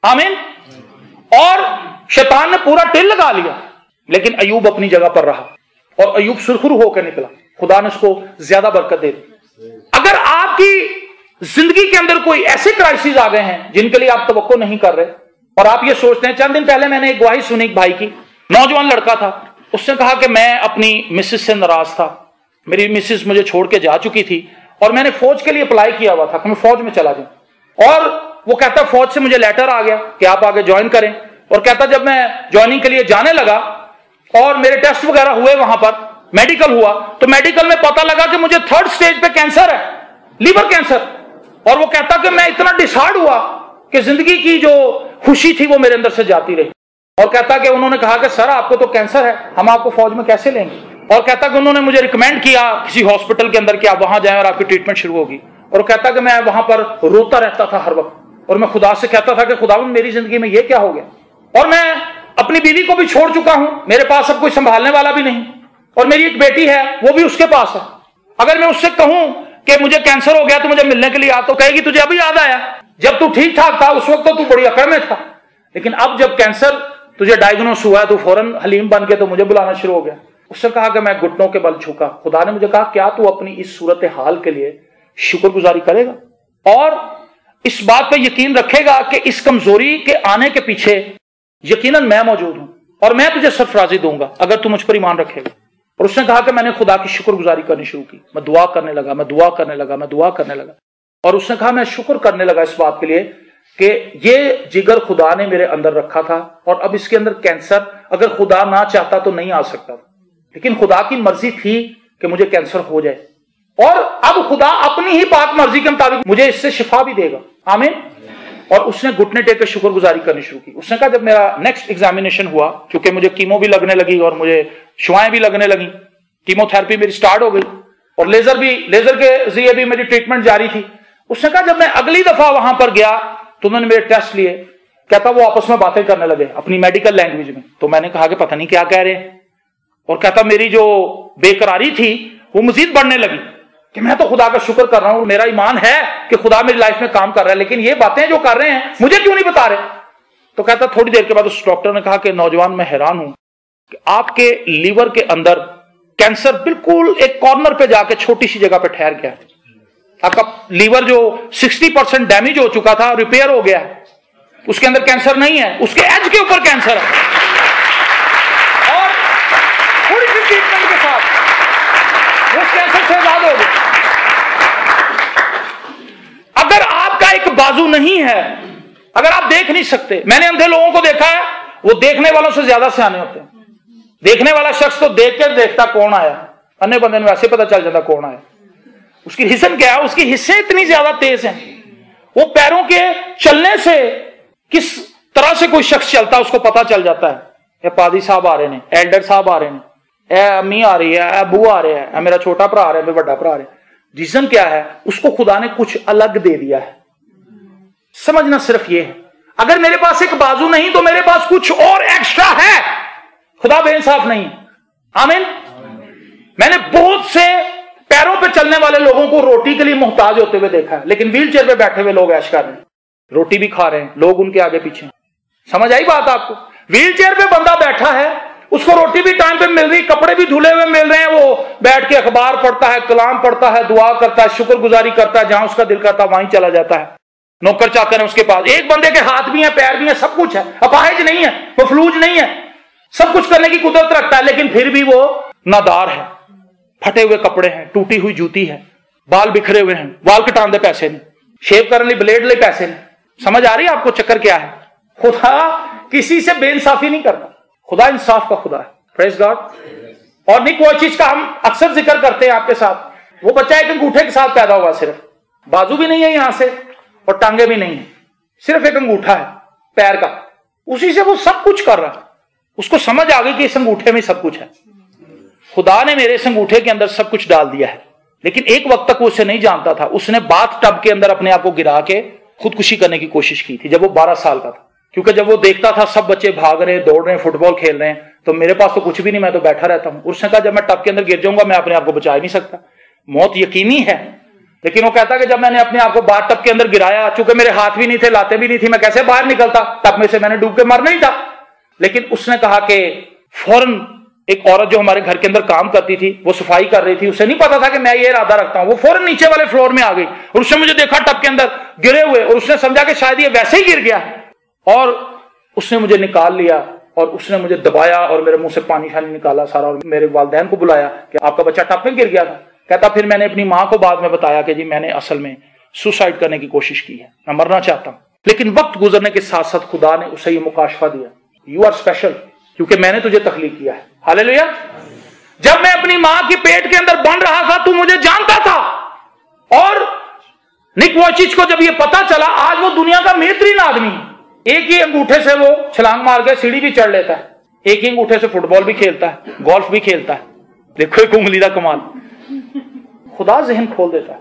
Speaker 2: آمین۔ اور شیطان نے پورا ٹل لگا لیا، لیکن ایوب اپنی جگہ پر رہا۔ اور ایوب سرخرو ہو کے نکلا۔ خدا نے اس کو زیادہ برکت دے دی۔ اگر آپ کی زندگی کے اندر کوئی ایسے کرائسس آ گئے ہیں جن کے لیے آپ توقع نہیں کر رہے، اور آپ یہ سوچتے ہیں، چند دن پہلے میں نے ایک گواہی سنی ایک بھائی کی۔ نوجوان لڑکا تھا۔ اس نے کہا کہ میں اپنی مسز سے ناراض تھا۔ میری مسز مجھے چھوڑ کے جا چکی تھی اور میں نے فوج کے لیے اپلائی کیا ہوا تھا کہ میں فوج میں چلا جاؤں۔ اور وہ کہتا، فوج سے مجھے لیٹر آ گیا کہ آپ آگے جوائن کریں۔ اور کہتا، جب میں جوائننگ کے لیے جانے لگا اور میرے ٹیسٹ وغیرہ ہوئے وہاں پر میڈیکل ہوا۔ تو میڈیکل میں پتا لگا کہ مجھے تھرڈ سٹیج پہ کینسر ہے لیور کینسر اور وہ کہتا کہ میں اتنا ڈسہارڈ ہوا کہ زندگی کی جو خوشی تھی وہ میرے اندر سے جاتی رہی۔ اور کہتا کہ انہوں نے کہا کہ سر، آپ کو تو کینسر ہے، ہم آپ کو فوج میں کیسے لیں گے؟ اور کہتا کہ انہوں نے مجھے ریکمینڈ کیا کسی ہاسپٹل کے اندر کہ آپ وہاں جائیں اور آپ کی ٹریٹمنٹ شروع ہوگی۔ اور کہتا کہ میں وہاں پر روتا رہتا تھا ہر وقت۔ اور میں خدا سے کہتا تھا کہ خدا میری زندگی میں یہ کیا ہو گیا؟ اور میں اپنی بیوی کو بھی چھوڑ چکا ہوں، میرے پاس اب کوئی سنبھالنے والا بھی نہیں۔ اور میری ایک بیٹی ہے، وہ بھی اس کے پاس ہے۔ اگر میں اس سے کہوں کہ مجھے کینسر ہو گیا تو مجھے ملنے کے لیے آ، تو کہے گی تجھے ابھی یاد آیا۔ جب تو ٹھیک ٹھاک تھا، اس وقت تو تو بڑی اکڑ میں تھا۔ لیکن اب جب کینسر تجھے ڈائگنوس ہوا ہے، تو فوراً حلیم بن کے تو مجھے بلانا شروع ہو گیا۔ اس نے کہا کہ میں گھٹنوں کے بل چھکا خدا نے مجھے کہا، کیا تو اپنی اس صورت حال کے لیے شکر گزاری کرے گا؟ اور اس بات پہ یقین رکھے گا کہ اس کمزوری کے آنے کے پیچھے یقیناً میں موجود ہوں اور میں تجھے سرفرازی دوں گا اگر تو مجھ پر ایمان رکھے گا۔ اور اس نے کہا کہ میں نے خدا کی شکر گزاری کرنی شروع کی۔ میں دعا کرنے لگا، میں دعا کرنے لگا، میں دعا کرنے لگا۔ اور اس نے کہا میں شکر کرنے لگا اس بات کے لیے کہ یہ جگر خدا نے میرے اندر رکھا تھا اور اب اس کے اندر کینسر، اگر خدا نہ چاہتا تو نہیں آ سکتا۔ لیکن خدا کی مرضی تھی کہ مجھے کینسر ہو جائے۔ اور اب خدا اپنی ہی پاک مرضی کے مطابق مجھے اس سے شفا بھی دے گا۔ آمین۔ اور اس نے گھٹنے ٹیک کے شکر گزاری کرنی شروع کی۔ اس نے کہا جب میرا نیکسٹ ایگزامینیشن ہوا، کیونکہ مجھے کیمو بھی لگنے لگی اور مجھے شوائیں بھی لگنے لگی کیمو تھراپی میری سٹارٹ ہو گئی اور لیزر بھی لیزر کے ذریعے بھی میری ٹریٹمنٹ جاری تھی۔ اس نے کہا جب میں اگلی دفعہ وہاں پر گیا، تو انہوں نے میرے ٹیسٹ لیے۔ کہتا وہ آپس میں باتیں کرنے لگے اپنی میڈیکل لینگویج میں۔ تو میں نے کہا کہ پتہ نہیں کیا کہہ رہے ہیں۔ اور کہتا میری جو بے قراری تھی، وہ مزید بڑھنے لگی۔ کہ میں تو خدا کا شکر کر رہا ہوں، میرا ایمان ہے کہ خدا میری لائف میں کام کر رہا ہے، لیکن یہ باتیں جو کر رہے ہیں، مجھے کیوں نہیں بتا رہے؟ تو کہتا تھوڑی دیر کے بعد اس ڈاکٹر نے کہا کہ نوجوان میں حیران ہوں کہ آپ کے لیور کے اندر کینسر بالکل ایک کارنر پہ جا کے چھوٹی سی جگہ پہ ٹھہر گیا آپ کا لیور جو سکسٹی پرسینٹ ڈیمیج ہو چکا تھا ریپیئر ہو گیا اس کے اندر کینسر نہیں ہے، اس کے ایج کے اوپر کینسر ہے اور تھوڑی سی ٹریٹمنٹ کے ساتھ وہ کینسر سے آزاد ہو گیا اگر آپ کا ایک بازو نہیں ہے۔ اگر آپ دیکھ نہیں سکتے، میں نے اندھے لوگوں کو دیکھا ہے، وہ دیکھنے والوں سے زیادہ سیانے ہوتے ہیں۔ دیکھنے والا شخص تو دیکھ کر دیکھتا کون آیا۔ انے بندے میں ویسے پتا چل جاتا کون آیا۔ اس کی حصن کیا ہے؟ اس کی حصے اتنی زیادہ تیز ہیں۔ وہ پیروں کے چلنے سے کس طرح سے کوئی شخص چلتا ہے، اس کو پتا چل جاتا ہے۔ اے پادی صاحب آ رہے ہیں، ایلڈر صاحب آ رہے ہیں۔ اے امی آ رہی ہے، اے ابو آ رہے ہیں۔ اے میرا چھوٹا برا آ رہا ہے میرا بڑا برا آ رہا ہے۔ ریزن کیا ہے؟ اس کو خدا نے کچھ الگ دے دیا ہے۔ سمجھنا صرف یہ ہے۔ اگر میرے پاس ایک بازو نہیں تو میرے پاس کچھ اور ایکسٹرا ہے۔ خدا بے انصاف نہیں۔ آمین۔ میں نے بہت سے پیروں پہ چلنے والے لوگوں کو روٹی کے لیے محتاج ہوتے ہوئے دیکھا ہے، لیکن ویل چیئر پہ بیٹھے ہوئے لوگ ایش کر رہے ہیں۔ روٹی بھی کھا رہے ہیں۔ لوگ ان کے آگے پیچھے سمجھ آئی بات آپ کو؟ ویل چیئر پہ بندہ بیٹھا ہے، اس کو روٹی بھی ٹائم پہ مل رہی، کپڑے بھی دھلے ہوئے مل رہے ہیں، وہ بیٹھ کے اخبار پڑھتا ہے، کلام پڑھتا ہے، دعا کرتا ہے شکر گزاری کرتا ہے، جہاں اس کا دل کرتا ہے، وہیں چلا جاتا ہے۔ نوکر چاکر ہیں اس کے پاس۔ ایک بندے کے ہاتھ بھی ہیں، پیر بھی ہیں، سب کچھ ہے۔ اپاہج نہیں ہے مفلوج نہیں ہے سب کچھ کرنے کی قدرت رکھتا ہے، لیکن پھر بھی وہ نادار ہے۔ پھٹے ہوئے کپڑے ہیں، ٹوٹی ہوئی جوتی ہے۔ بال بکھرے ہوئے ہیں بال کٹان دے پیسے نہیں شیو کرنے بلیڈ لے پیسے نہیں سمجھ آ رہی ہے آپ کو چکر کیا ہے؟ خدا کسی سے بے انصافی نہیں کرتا خدا انصاف کا خدا ہے۔ پریز گاڈ اور نہیں، کوئی چیز کا ہم اکثر ذکر کرتے ہیں آپ کے ساتھ۔ وہ بچہ ایک انگوٹھے کے ساتھ پیدا ہوا صرف۔ بازو بھی نہیں ہے یہاں سے۔ اور ٹانگے بھی نہیں ہیں۔ صرف ایک انگوٹھا ہے، پیر کا۔ اسی سے وہ سب کچھ کر رہا اس کو سمجھ آ گئی کہ اس انگوٹھے میں سب کچھ ہے۔ خدا نے میرے اس انگوٹھے کے اندر سب کچھ ڈال دیا ہے۔ لیکن ایک وقت تک وہ اسے نہیں جانتا تھا۔ اس نے بات ٹب کے اندر اپنے آپ کو گرا کے خودکشی کرنے کی کوشش کی تھی، جب وہ بارہ سال کا تھا۔ کیونکہ جب وہ دیکھتا تھا سب بچے بھاگ رہے ہیں، دوڑ رہے ہیں، فٹ بال کھیل رہے ہیں، تو میرے پاس تو کچھ بھی نہیں، میں تو بیٹھا رہتا ہوں۔ اس نے کہا، جب میں ٹب کے اندر گر جاؤں گا، میں اپنے آپ کو بچا نہیں سکتا۔ موت یقینی ہے۔ لیکن وہ کہتا کہ جب میں نے اپنے آپ کو بات ٹب کے اندر گرایا، چونکہ میرے ہاتھ بھی نہیں تھے، لاتے بھی نہیں تھی میں کیسے باہر نکلتا؟ ٹب میں سے میں نے ڈوب کے مر نہیں تھا۔ لیکن اس نے کہا کہ فوراً ایک عورت جو ہمارے گھر کے اندر کام کرتی تھی، وہ صفائی کر رہی تھی، اسے نہیں پتا تھا کہ میں یہ ارادہ رکھتا ہوں۔ وہ فوراً نیچے والے فلور میں آ گئی اور اس نے مجھے دیکھا ٹب کے اندر گرے ہوئے اور اس نے سمجھا کہ شاید یہ ویسے ہی گر گیا۔ اور اس نے مجھے نکال لیا اور اس نے مجھے دبایا اور میرے منہ سے پانی شانی نکالا سارا اور میرے والدین کو بلایا کہ آپ کا بچہ ٹپ میں گر گیا تھا۔ کہتا پھر میں نے اپنی ماں کو بعد میں بتایا کہ جی میں نے اصل میں سوسائڈ کرنے کی کوشش کی ہے، میں مرنا چاہتا ہوں۔ لیکن وقت گزرنے کے ساتھ ساتھ خدا نے اسے یہ مکاشفہ دیا۔ یو آر اسپیشل کیونکہ میں نے تجھے تخلیق کیا ہے۔ حال لیا جب میں اپنی ماں کی پیٹ کے اندر بن رہا تھا، تو مجھے جانتا تھا۔ اور نک چیز کو جب یہ پتا چلا، آج وہ دنیا کا بہترین آدمی ایک ہی انگوٹھے سے وہ چھلانگ مار کے سیڑھی بھی چڑھ لیتا ہے۔ ایک ہی انگوٹھے سے فٹ بال بھی کھیلتا ہے، گولف بھی کھیلتا ہے۔ دیکھو ایک انگلی کا کمال۔ خدا ذہن کھول دیتا ہے،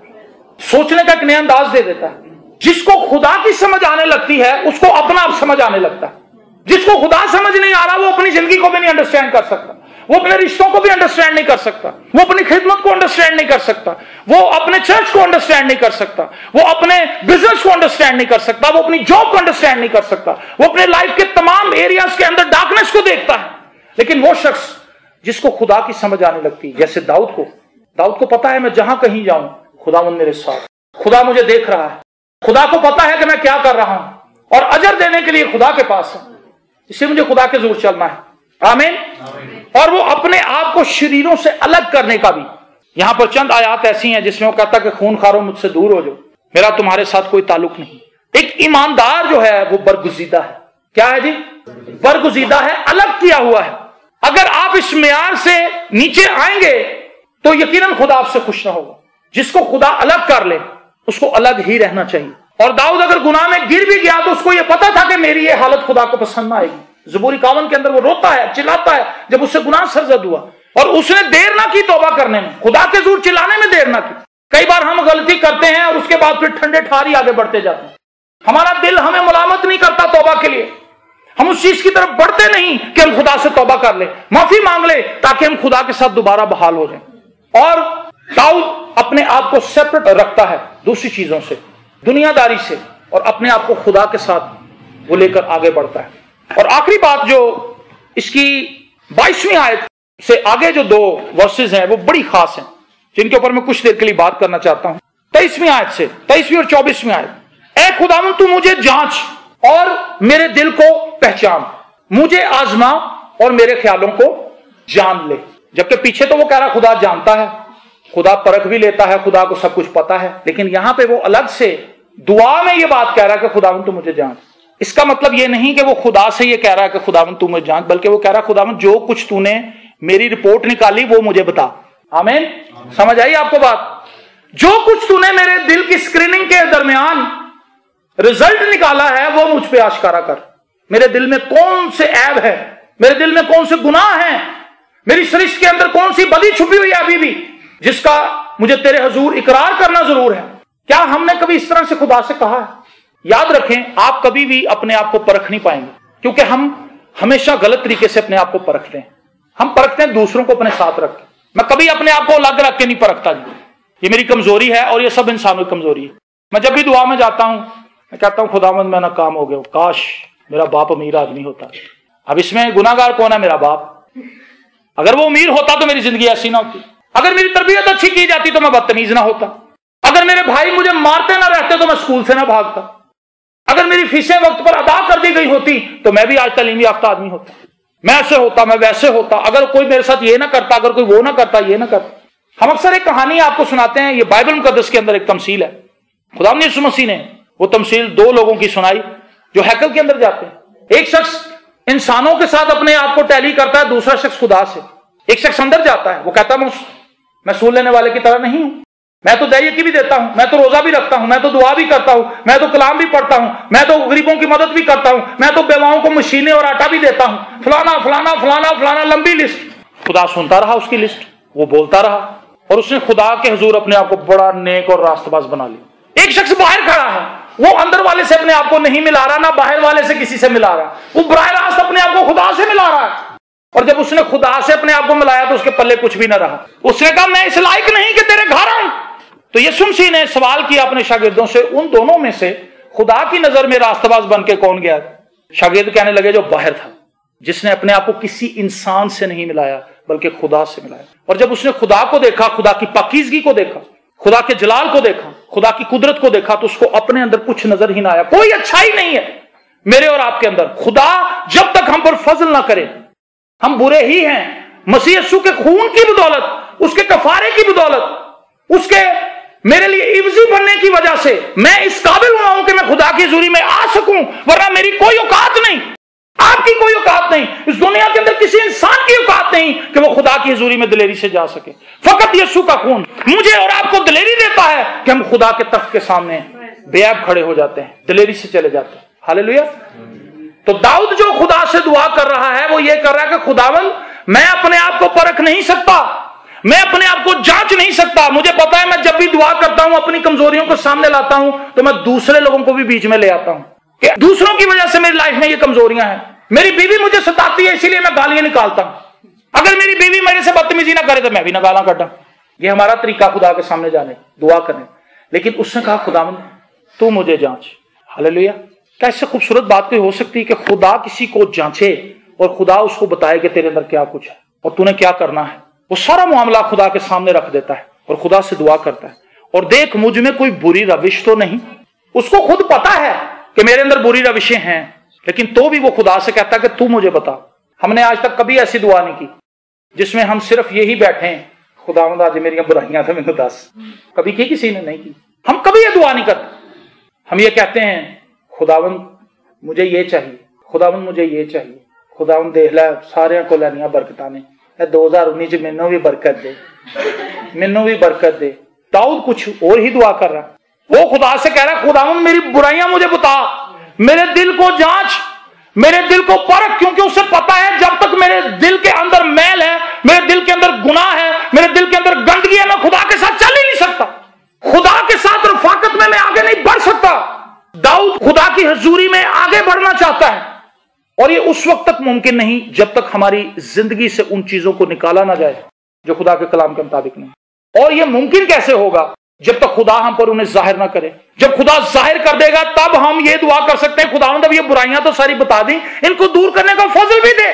Speaker 2: سوچنے کا ایک نیا انداز دے دیتا ہے۔ جس کو خدا کی سمجھ آنے لگتی ہے، اس کو اپنا آپ سمجھ آنے لگتا ہے۔ جس کو خدا سمجھ نہیں آ رہا، وہ اپنی زندگی کو بھی نہیں انڈرسٹینڈ کر سکتا۔ وہ اپنے رشتوں کو بھی انڈرسٹینڈ نہیں کر سکتا۔ وہ اپنی خدمت کو انڈرسٹینڈ نہیں کر سکتا۔ وہ اپنے چرچ کو انڈرسٹینڈ نہیں کر سکتا۔ وہ اپنے بزنس کو انڈرسٹینڈ نہیں کر سکتا۔ وہ اپنی جاب کو انڈرسٹینڈ نہیں کر سکتا۔ وہ اپنے لائف کے تمام ایریاز کے اندر ڈارکنیس کو دیکھتا ہے۔ لیکن وہ شخص جس کو خدا کی سمجھ آنے لگتی جیسے داؤد کو داؤد کو پتا ہے میں جہاں کہیں جاؤں خدا من میرے ساتھ۔ خدا مجھے دیکھ رہا ہے۔ خدا کو پتا ہے کہ میں کیا کر رہا ہوں۔ اور اجر دینے کے لیے خدا کے پاس ہے اس سے مجھے خدا کے زور چلنا ہے۔ آمین؟ اور وہ اپنے آپ کو شریروں سے الگ کرنے کا بھی۔ یہاں پر چند آیات ایسی ہیں جس میں وہ کہتا کہ خون خارو مجھ سے دور ہو جاؤ۔ میرا تمہارے ساتھ کوئی تعلق نہیں۔ ایک ایماندار جو ہے وہ برگزیدہ ہے۔ کیا ہے جی؟ برگزیدہ ہے الگ کیا ہوا ہے۔ اگر آپ اس معیار سے نیچے آئیں گے تو یقیناً خدا آپ سے خوش نہ ہوگا۔ جس کو خدا الگ کر لے، اس کو الگ ہی رہنا چاہیے۔ اور داؤد اگر گناہ میں گر بھی گیا تو اس کو یہ پتا تھا کہ میری یہ حالت خدا کو پسند نہ آئے گی۔ زبوری کاون کے اندر وہ روتا ہے، چلاتا ہے، جب اس سے گناہ سرزد ہوا۔ اور اس نے دیر نہ کی توبہ کرنے میں۔ خدا کے زور چلانے میں دیر نہ کی۔ کئی بار ہم غلطی کرتے ہیں اور اس کے بعد پھر ٹھنڈے ٹھاری آگے بڑھتے جاتے ہیں۔ ہمارا دل ہمیں ملامت نہیں کرتا توبہ کے لیے۔ ہم اس چیز کی طرف بڑھتے نہیں کہ ہم خدا سے توبہ کر لیں۔ معافی مانگ لیں تاکہ ہم خدا کے ساتھ دوبارہ بحال ہو جائیں۔ اور داؤد اپنے آپ کو سیپریٹ رکھتا ہے دوسری چیزوں سے دنیا داری سے، اور اپنے آپ کو خدا کے ساتھ وہ لے کر آگے بڑھتا ہے۔ اور آخری بات جو اس کی بائیسویں آیت سے آگے جو دو ورسز ہیں وہ بڑی خاص ہیں، جن کے اوپر میں کچھ دیر کے لیے بات کرنا چاہتا ہوں۔ تیئیسویں آیت سے، تیئیسویں اور چوبیسویں آیت۔ اے خدا تو مجھے جانچ اور میرے دل کو پہچان۔ مجھے آزما اور میرے خیالوں کو جان لے۔ جبکہ پیچھے تو وہ کہہ رہا خدا جانتا ہے خدا پرکھ بھی لیتا ہے خدا کو سب کچھ پتا ہے لیکن یہاں پہ وہ الگ سے دعا میں یہ بات کہہ رہا ہے کہ خدا تو مجھے جان۔ اس کا مطلب یہ نہیں کہ وہ خدا سے یہ کہہ رہا ہے کہ خدا تو مجھے جان بلکہ وہ کہہ رہا ہے خدا جو کچھ تو نے میری رپورٹ نکالی وہ مجھے بتا۔ آمین؟ سمجھ آئی آپ کو بات؟ جو کچھ تو نے میرے دل کی اسکریننگ کے درمیان رزلٹ نکالا ہے وہ مجھ پہ آشکارا کر۔ میرے دل میں کون سے ایب ہے میرے دل میں کون سے گناہ ہیں؟ میری سرشت کے اندر کون سی بدی چھپی ہوئی ہے ابھی بھی؟ جس کا مجھے تیرے حضور اقرار کرنا ضرور ہے۔ کیا ہم نے کبھی اس طرح سے خدا سے کہا ہے؟ یاد رکھیں، آپ کبھی بھی اپنے آپ کو پرکھ نہیں پائیں گے۔ کیونکہ ہم ہمیشہ غلط طریقے سے اپنے آپ کو پرکھتے ہیں۔ ہم پرکھتے ہیں دوسروں کو اپنے ساتھ رکھ کے۔ میں کبھی اپنے آپ کو الگ رکھ کے نہیں پرکھتا جی۔ یہ میری کمزوری ہے اور یہ سب انسانوں کی کمزوری ہے۔ میں جب بھی دعا میں جاتا ہوں، میں کہتا ہوں خدا مند میں ناکام ہو گیا ہوں۔ کاش میرا باپ امیر آدمی ہوتا۔ اب اس میں گناگار کون ہے؟ میرا باپ۔ اگر وہ امیر ہوتا تو میری زندگی ایسی نہ ہوتی۔ اگر میری تربیت اچھی کی جاتی تو میں بدتمیز نہ ہوتا۔ اگر میرے بھائی مجھے مارتے نہ رہتے تو میں اسکول سے نہ بھاگتا۔ اگر میری فیسیں وقت پر ادا کر دی گئی ہوتی تو میں بھی آج تعلیمی یافتہ آدمی ہوتا۔ میں ایسے ہوتا، میں ویسے ہوتا۔ اگر کوئی میرے ساتھ یہ نہ کرتا، اگر کوئی وہ نہ کرتا، یہ نہ کرتا۔ ہم اکثر ایک کہانی آپ کو سناتے ہیں۔ یہ بائبل مقدس کے اندر ایک تمثیل ہے۔ خدا مسیح نے وہ تمثیل دو لوگوں کی سنائی جو ہیکل کے اندر جاتے ہیں۔ ایک شخص انسانوں کے ساتھ اپنے آپ کو ٹیلی کرتا ہے، دوسرا شخص خدا سے۔ ایک شخص اندر جاتا ہے، وہ کہتا ہے، میں سول لینے والے کی طرح نہیں ہوں۔ میں تو دہی بھی دیتا ہوں، میں تو روزہ بھی رکھتا ہوں، میں تو دعا بھی کرتا ہوں، میں تو کلام بھی پڑھتا ہوں، میں تو غریبوں کی مدد بھی کرتا ہوں، میں تو بیواؤں کو مشینیں اور آٹا بھی دیتا ہوں۔ فلانا فلانا فلانا فلانا، لمبی لسٹ خدا سنتا رہا اس کی لسٹ وہ بولتا رہا۔ اور اس نے خدا کے حضور اپنے آپ کو بڑا نیک اور راست باز بنا لیا۔ ایک شخص باہر کھڑا ہے۔ وہ اندر والے سے اپنے آپ کو نہیں ملا رہا، نہ باہر والے سے کسی سے ملا رہا۔ وہ براہ راست اپنے آپ کو خدا سے ملا رہا ہے۔ اور جب اس نے خدا سے اپنے آپ کو ملایا تو اس کے پلے کچھ بھی نہ رہا۔ اس نے کہا، میں اس لائق نہیں کہ تیرے گھر آؤں۔ تو یسمسی نے سوال کیا اپنے شاگردوں سے، ان دونوں میں سے خدا کی نظر میں راستہ باز بن کے کون گیا شاگرد کہنے لگے، جو باہر تھا، جس نے اپنے آپ کو کسی انسان سے نہیں ملایا، بلکہ خدا سے ملایا۔ اور جب اس نے خدا کو دیکھا، خدا کی پاکیزگی کو دیکھا، خدا کے جلال کو دیکھا خدا کی قدرت کو دیکھا تو اس کو اپنے اندر کچھ نظر ہی نہ آیا۔ کوئی اچھائی نہیں ہے میرے اور آپ کے اندر۔ خدا جب تک ہم پر فضل نہ کرے، ہم برے ہی ہیں۔ مسیح کے خون کی بدولت، اس کے کفارے کی بدولت، اس کے میرے لیے عوضی بننے کی وجہ سے میں اس قابل ہوا ہوں کہ میں خدا کی حضوری میں آ سکوں، ورنہ میری کوئی اوقات نہیں۔ آپ کی کوئی اوقات نہیں، اس دنیا کے اندر کسی انسان کی اوقات نہیں کہ وہ خدا کی حضوری میں دلیری سے جا سکے۔ فقط یسو کا خون مجھے اور آپ کو دلیری دیتا ہے کہ ہم خدا کے تخت کے سامنے بے عیب کھڑے ہو جاتے ہیں، دلیری سے چلے جاتے ہیں۔ حال تو داؤد جو خدا سے دعا کر رہا ہے، وہ یہ کر رہا ہے کہ خداون، میں اپنے آپ کو پرکھ نہیں سکتا، میں اپنے آپ کو جانچ نہیں سکتا۔ مجھے پتا ہے، میں جب بھی دعا کرتا ہوں، اپنی کمزوریوں کو سامنے لاتا ہوں، تو میں دوسرے لوگوں کو بھی بیچ میں لے آتا ہوں۔ کہ دوسروں کی وجہ سے میری لائف میں یہ کمزوریاں ہیں۔ میری بیوی مجھے ستاتی ہے، اسی لیے میں گالیاں نکالتا ہوں۔ اگر میری بیوی میرے سے بدتمیزی نہ کرے تو میں بھی نہ گالا کٹا یہ ہمارا طریقہ خدا کے سامنے جانے، دعا کرنے۔ لیکن اس نے کہا، خدا من تو مجھے جانچ۔ حل لیا کیا اس سے خوبصورت بات کوئی ہو سکتی کہ خدا کسی کو جانچے اور خدا اس کو بتائے کہ تیرے اندر کیا کچھ ہے اور تو نے کیا کرنا ہے؟ وہ سارا معاملہ خدا کے سامنے رکھ دیتا ہے اور خدا سے دعا کرتا ہے۔ اور دیکھ، مجھ میں کوئی بری روش تو نہیں۔ اس کو خود پتا ہے۔ کہ میرے اندر بری روشیں ہیں، لیکن تو بھی وہ خدا سے کہتا کہ تو مجھے بتا۔ ہم نے آج تک کبھی ایسی دعا نہیں کی، جس میں ہم صرف یہی بیٹھے ہیں خدا مند آج میری برائیاں تھا، میرے دس۔ کبھی کی کسی نے نہیں کی۔ ہم کبھی یہ دعا نہیں کرتے۔ ہم یہ کہتے ہیں خداون مجھے یہ چاہیے خداون مجھے یہ چاہیے۔ خداون دیکھ لیا سارے کو لینیا برکتہ نے۔ دو ہزار انیس جی، مینو بھی برکت دے۔ مینو بھی برکت دے۔ داؤد کچھ اور ہی دعا کر رہا۔ وہ خدا سے کہہ رہا خدا، میری برائیاں مجھے بتا۔ میرے دل کو جانچ، میرے دل کو پرکھ، کیونکہ اسے پتا ہے جب تک میرے دل کے اندر میل ہے، میرے دل کے اندر گناہ ہے، میرے دل کے اندر گندگی ہے، میں خدا کے ساتھ چل ہی نہیں سکتا۔ خدا کے ساتھ رفاقت میں میں آگے نہیں بڑھ سکتا۔ داؤد خدا کی حضوری میں آگے بڑھنا چاہتا ہے۔ اور یہ اس وقت تک ممکن نہیں جب تک ہماری زندگی سے ان چیزوں کو نکالا نہ جائے جو خدا کے کلام کے مطابق نہیں۔ اور یہ ممکن کیسے ہوگا؟ جب تک خدا ہم پر انہیں ظاہر نہ کرے۔ جب خدا ظاہر کر دے گا، تب ہم یہ دعا کر سکتے ہیں، خدا مطلب یہ برائیاں تو ساری بتا دیں۔ ان کو دور کرنے کا فضل بھی دے۔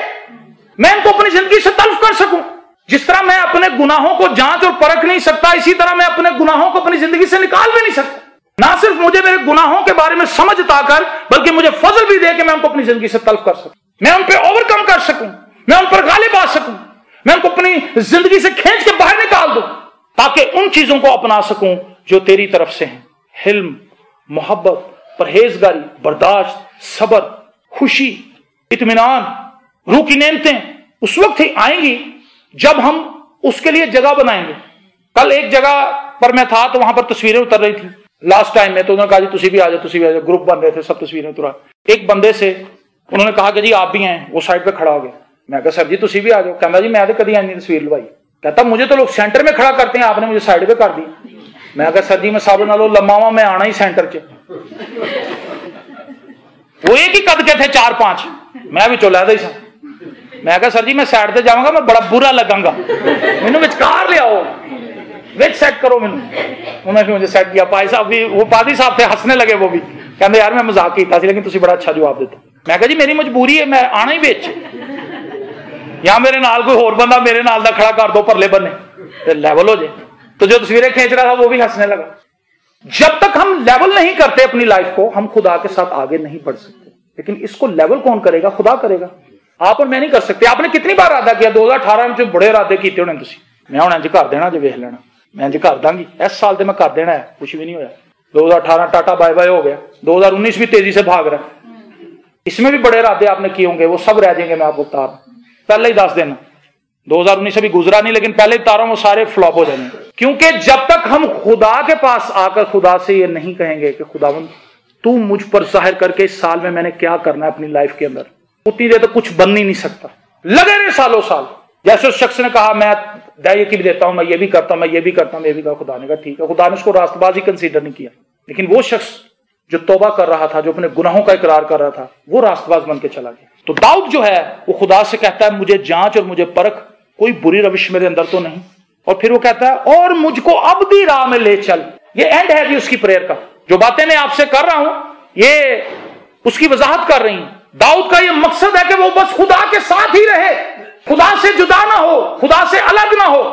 Speaker 2: میں ان کو اپنی زندگی سے تلف کر سکوں۔ جس طرح میں اپنے گناہوں کو جانچ اور پرکھ نہیں سکتا، اسی طرح میں اپنے گناہوں کو اپنی زندگی سے نکال بھی نہیں سکتا۔ نہ صرف مجھے میرے گناہوں کے بارے میں سمجھتا کر، بلکہ مجھے فضل بھی دے کہ میں ان کو اپنی زندگی سے تلف کر سکوں۔ میں ان پہ اوور کم کر سکوں۔ میں ان پر غالب آ سکوں۔ میں ان کو اپنی زندگی سے کھینچ کے باہر نکال دوں۔ تاکہ ان چیزوں کو اپنا سکوں جو تیری طرف سے ہیں۔ حلم، محبت، پرہیزگاری، برداشت، صبر، خوشی، اطمینان، روح کی نعمتیں اس وقت ہی آئیں گی جب ہم اس کے لیے جگہ بنائیں گے۔ کل ایک جگہ پر میں تھا تو وہاں پر تصویریں اتر رہی تھی لاسٹ ٹائم میں تو انہوں نے کہا جی تھی بھی آ جاؤ بھی آ جاؤ۔ گروپ بن رہے تھے، سب تصویریں اترا۔ ایک بندے سے انہوں نے کہا کہ جی آپ بھی ہیں، وہ سائڈ پہ کھڑا ہو گیا۔ میں کہا سر جی تھی بھی آ جاؤ۔ کہنا جی میں تو کدی آئی تصویر لوائی۔ کہتا مجھے تو لوگ سینٹر میں کھڑا کرتے ہیں آپ نے مجھے سائڈ پہ کر دیا میں اگر سر جی میں سب نہ لو لماوا میں آنا ہی سینٹر چ وہ ایک ہی قد کے تھے چار پانچ میں بھی چلا ہی سا میں کہا سر جی میں سائڈ سے جاؤں گا میں بڑا برا لگا گا مینو وچکار لیا وچ سیٹ کرو مینو انہوں نے مجھے سیٹ کیا پائی صاحب بھی وہ پادی صاحب تھے ہنسنے لگے وہ بھی کہتے یار میں مزاق کیتا سی لیکن تھی بڑا اچھا جواب دیتا میں کہا جی میری مجبوری ہے میں آنا ہی یا میرے نال کوئی اور بندہ میرے نال دا کھڑا کر دو، پرلے بنے لیول ہو جائے۔ تو جو تصویریں کھینچ رہا تھا، وہ بھی ہنسنے لگا۔ جب تک ہم لیول نہیں کرتے اپنی لائف کو، ہم خدا کے ساتھ آگے نہیں بڑھ سکتے۔ لیکن اس کو لیول کون کرے گا؟ خدا کرے گا۔ آپ اور میں نہیں کر سکتے۔ آپ نے کتنی بار ارادہ کیا؟ دو ہزار اٹھارہ میں بڑے ارادے کیتے ہونے تھی میں ہوں انج جی کر دینا جی، جو ویخ لینا۔ میں انج جی کر داں گی۔ اس سال تو میں کر دینا ہے، کچھ بھی نہیں ہوا دو ہزار اٹھارہ ٹاٹا بائی بائی ہو گیا۔ دو ہزار انیس بھی تیزی سے بھاگ رہا۔ ہے اس میں بھی بڑے ارادے آپ نے کیے ہوں گے، وہ سب رہ جائیں گے میں آپ کو بتا رہا پہلے ہی دس دینا دو ہزار انیس ابھی گزرا نہیں، لیکن پہلے تاروں وہ سارے فلاپ ہو جائیں گے کیونکہ جب تک ہم خدا کے پاس آ کر خدا سے یہ نہیں کہیں گے کہ خدا تو مجھ پر ظاہر کر کے اس سال میں میں نے کیا کرنا ہے اپنی لائف کے اندر۔ اتنی دیر تو کچھ بن ہی نہیں سکتا۔ لگے رہے سالوں سال۔ جیسے اس شخص نے کہا، میں دائیں کی بھی دیتا ہوں، میں یہ بھی کرتا ہوں، میں یہ بھی کرتا ہوں یہ بھی کہا خدا نے کہا، ٹھیک ہے۔ خدا نے اس کو راست بازی کنسیڈر نہیں کیا۔ لیکن وہ شخص جو توبہ کر رہا تھا، جو اپنے گناہوں کا اقرار کر رہا تھا، وہ راست باز بن کے چلا گیا۔ تو داؤد جو ہے وہ خدا سے کہتا ہے مجھے جانچ اور مجھے پرکھ، کوئی بری روش میرے اندر تو نہیں۔ اور پھر وہ کہتا ہے، اور مجھ کو اب بھی راہ میں لے چل۔ یہ اینڈ ہے جی اس کی پریئر کا۔ جو باتیں میں آپ سے کر رہا ہوں، یہ اس کی وضاحت کر رہی ہوں داؤد کا یہ مقصد ہے کہ وہ بس خدا کے ساتھ ہی رہے۔ خدا سے جدا نہ ہو، خدا سے الگ نہ ہو۔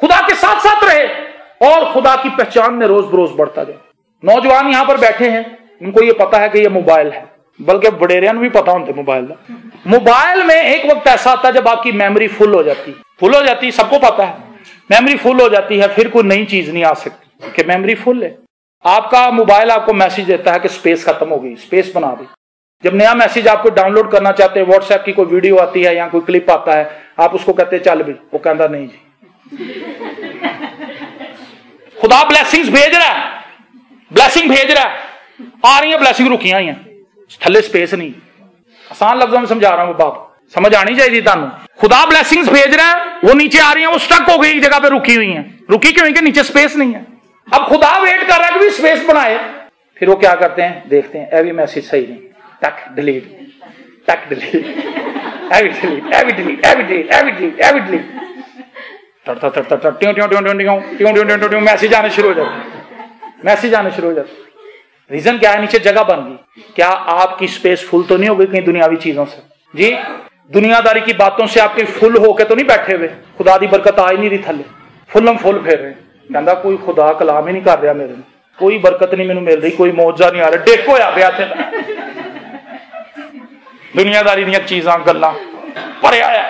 Speaker 2: خدا کے ساتھ ساتھ رہے۔ اور خدا کی پہچان میں روز بروز بڑھتا جائے۔ نوجوان یہاں پر بیٹھے ہیں، ان کو یہ پتا ہے کہ یہ موبائل ہے۔ بلکہ بڈیریا بھی پتا ہوتے موبائل کا موبائل میں ایک وقت ایسا آتا ہے جب آپ کی میموری فل ہو جاتی۔ فل ہو جاتی، سب کو پتا ہے۔ میموری فل ہو جاتی ہے، پھر کوئی نئی چیز نہیں آ سکتی کہ میموری فل ہے۔ آپ کا موبائل آپ کو میسج دیتا ہے کہ اسپیس ختم ہو گئی اسپیس بنا دی۔ جب نیا میسج آپ کو ڈاؤن لوڈ کرنا چاہتے ہیں، واٹس ایپ کی کوئی ویڈیو آتی ہے یا کوئی کلپ آتا ہے، آپ اس کو کہتے ہیں، چل بھی۔ وہ کہتا نہیں جی۔ خدا بلیسنگ بھیج رہا ہے۔ بلیسنگ بھیج رہا ہے۔ آ رہی ہیں بلیسنگ رکیاں ہوئی ہیں۔ تھلے سپیس نہیں آسان لفظوں میں سمجھا رہا ہوں باپ سمجھ آنی چاہیے تمہیں خدا بلیسنگ بھیج رہا ہے وہ نیچے آ رہی ہیں وہ سٹک ہو گئی ایک جگہ پہ رکی ہوئی ہیں رکی کیوں کہ نیچے سپیس نہیں ہے اب خدا ویٹ کر رہا ہے کہ بھی سپیس بنائے پھر وہ کیا کرتے ہیں دیکھتے ہیں ایوی میسج صحیح نہیں ٹک ڈیلیٹ ٹک ڈیلیٹ ایوی ڈیلیٹ ایوی ڈیلیٹ ایوی ڈیلیٹ ایوی ڈیلیٹ ایوی ڈیلیٹ میسج آنے شروع ہو جاتے میسج آنے شروع ہو جاتے ریزن کیا ہے؟ نیچے جگہ بن گئی۔ کیا آپ کی سپیس فل تو نہیں ہو گئی کہیں دنیاوی چیزوں سے؟ جی؟ دنیا داری کی باتوں سے آپ کے فل ہو کے تو نہیں بیٹھے ہوئے۔ خدا دی برکت آ ہی نہیں رہی تھلے۔ فل ہم فل پھیر رہے کہنا کوئی خدا کلام ہی نہیں کر رہا میرے کوئی برکت نہیں میرے مل رہی، کوئی موجہ نہیں آ رہا۔ ڈیکو ہوا پیا تھے دنیا داری دیا چیزاں گلا پر آیا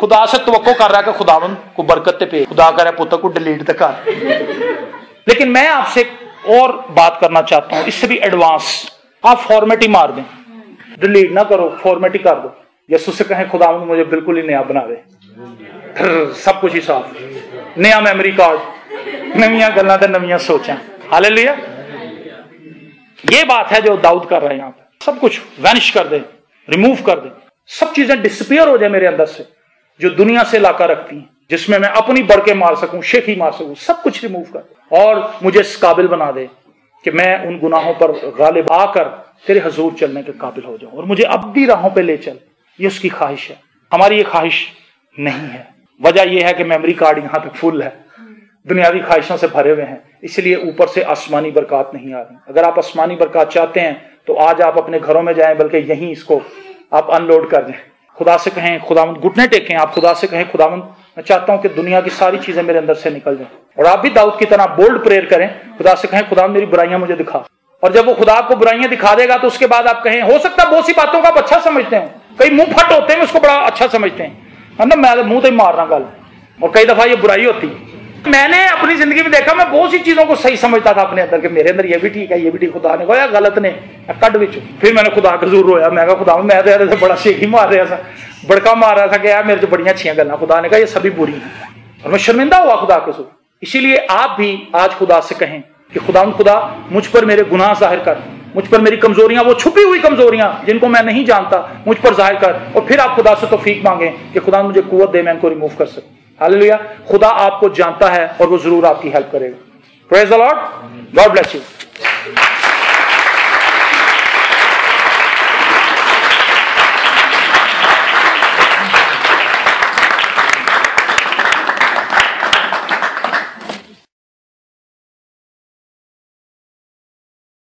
Speaker 2: خدا سے توقع کر رہا ہے کہ خدا کو برکت تے پہ خدا کر رہا ہے پتر کو ڈیلیٹ تے کر۔ لیکن میں آپ سے اور بات کرنا چاہتا ہوں، اس سے بھی ایڈوانس آپ فارمیٹ ہی مار دیں۔ ڈیلیٹ نہ کرو فارمیٹ ہی کر دو۔ یسو سے کہیں، خدا مجھے بالکل ہی نیا بنا دے۔ سب کچھ ہی صاف۔ نیا میموری کارڈ نویاں گلا نویاں سوچیں حال لیا یہ بات ہے جو داؤد کر رہے ہیں یہاں پہ سب کچھ وینش کر دیں ریموو کر دیں۔ سب چیزیں ڈسپیئر ہو جائیں میرے اندر سے، جو دنیا سے علاقہ رکھتی ہیں۔ جس میں میں اپنی بڑھ کے مار سکوں شیخی مار سکوں، سب کچھ ریموو کر۔ اور مجھے اس قابل بنا دے کہ میں ان گناہوں پر غالب آ کر تیرے حضور چلنے کے قابل ہو جاؤں اور مجھے اب بھی راہوں پہ لے چل۔ یہ اس کی خواہش ہے۔ ہماری یہ خواہش نہیں ہے۔ وجہ یہ ہے کہ میموری کارڈ یہاں پہ فل ہے۔ دنیاوی خواہشوں سے بھرے ہوئے ہیں۔ اس لیے اوپر سے آسمانی برکات نہیں آ رہی۔ اگر آپ آسمانی برکات چاہتے ہیں تو آج آپ اپنے گھروں میں جائیں، بلکہ یہیں اس کو آپ ان لوڈ کر دیں۔ خدا سے کہیں خدا مند گھٹنے ٹیکیں، آپ خدا سے کہیں خدا مند میں چاہتا ہوں کہ دنیا کی ساری چیزیں میرے اندر سے نکل جائیں۔ اور آپ بھی داؤد کی طرح بولڈ پریئر کریں۔ خدا سے کہیں خدا میری برائیاں مجھے دکھا۔ اور جب وہ خدا آپ کو برائیاں دکھا دے گا تو اس کے بعد آپ کہیں ہو سکتا ہے بہت سی باتوں کا آپ اچھا سمجھتے ہیں کئی منہ پھٹ ہوتے ہیں اس کو بڑا اچھا سمجھتے ہیں۔ نا میں منہ تو ہی مار رہا گل۔ اور کئی دفعہ یہ برائی ہوتی۔ ہے میں نے اپنی زندگی میں دیکھا، میں بہت سی چیزوں کو صحیح سمجھتا تھا اپنے اندر کہ میرے اندر یہ بھی ٹھیک ہے، یہ بھی ٹھیک، خدا نے کہا غلط نے۔ کڈ بچ پھر میں نے خدا کا ضرور ہویا میں کہا خدا، میں تو بڑا شیخی مار رہا تھا بڑکا مارا تھا کہ یار میرے تو بڑی اچھی گلا خدا نے کہا یہ سبھی بری ہیں۔ اور میں شرمندہ ہوا خدا کے سو اسی لیے آپ بھی آج خدا سے کہیں کہ خدا خدا مجھ پر میرے گناہ ظاہر کر۔ مجھ پر میری کمزوریاں، وہ چھپی ہوئی کمزوریاں جن کو میں نہیں جانتا، مجھ پر ظاہر کر۔ اور پھر آپ خدا سے توفیق مانگیں کہ خدا مجھے قوت دے، میں ان کو ریموو کر سکوں۔ Hallelujah. خدا آپ کو جانتا ہے اور وہ ضرور آپ کی ہیلپ کرے گا۔ Praise God bless you